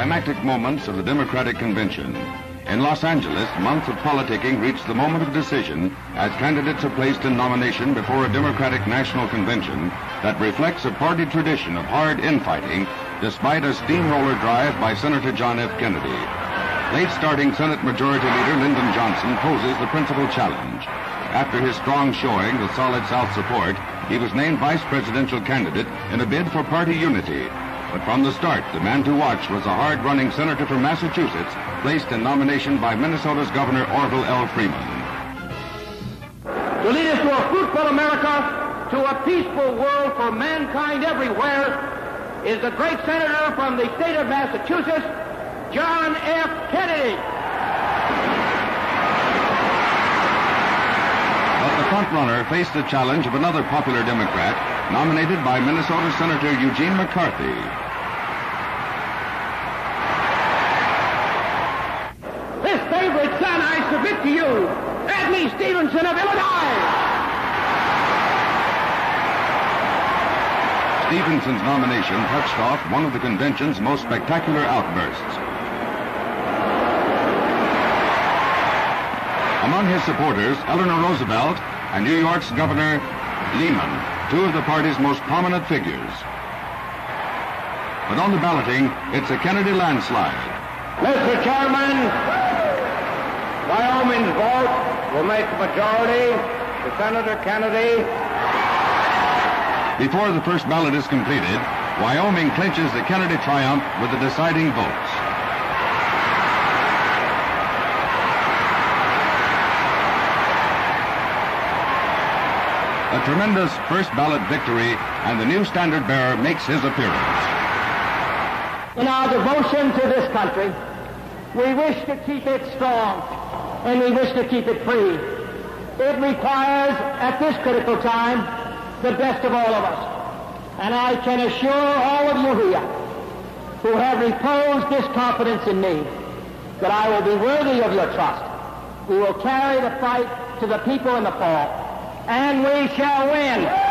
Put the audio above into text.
climactic moments of the Democratic Convention. In Los Angeles, months of politicking reached the moment of decision as candidates are placed in nomination before a Democratic National Convention that reflects a party tradition of hard infighting despite a steamroller drive by Senator John F. Kennedy. Late starting Senate Majority Leader Lyndon Johnson poses the principal challenge. After his strong showing with solid South support, he was named vice presidential candidate in a bid for party unity. But from the start, the man to watch was a hard-running senator from Massachusetts, placed in nomination by Minnesota's Governor Orville L. Freeman. To lead us to a fruitful America, to a peaceful world for mankind everywhere, is the great senator from the state of Massachusetts, John F. Kennedy. But the frontrunner faced the challenge of another popular Democrat, nominated by Minnesota Senator Eugene McCarthy. This favorite son I submit to you, Adlai Stevenson of Illinois. Stevenson's nomination touched off one of the convention's most spectacular outbursts. Among his supporters, Eleanor Roosevelt and New York's Governor Lehman, two of the party's most prominent figures. But on the balloting, it's a Kennedy landslide. Mr. Chairman, Wyoming's vote will make a majority to Senator Kennedy. Before the first ballot is completed, Wyoming clinches the Kennedy triumph with the deciding votes. A tremendous first ballot victory, and the new standard bearer makes his appearance. In our devotion to this country, we wish to keep it strong and we wish to keep it free. It requires, at this critical time, the best of all of us. And I can assure all of you here who have reposed this confidence in me that I will be worthy of your trust. We will carry the fight to the people in the fall, and we shall win.